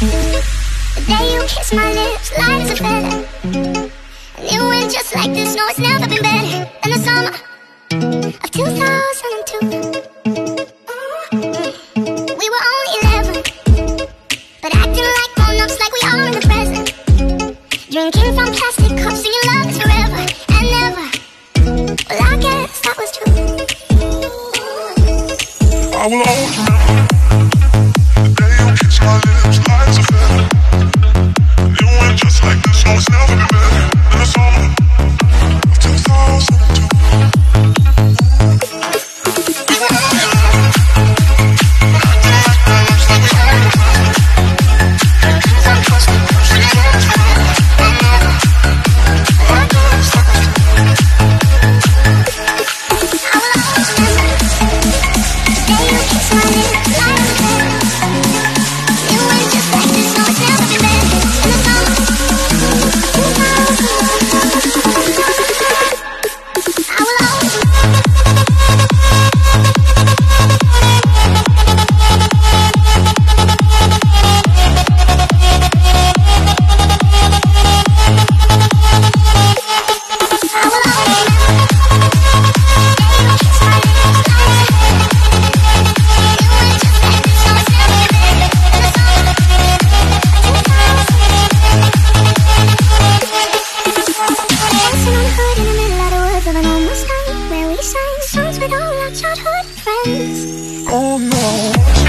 The day you kissed my lips, light as a feather. And it went just like this. No, it's never been better than the summer of 2002. We were only 11, but acting like grown ups, like we are in the present. Drinking from plastic cups, and singing love is forever and ever. Well, I guess that was true. I will always childhood friends. Oh no.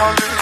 Molly.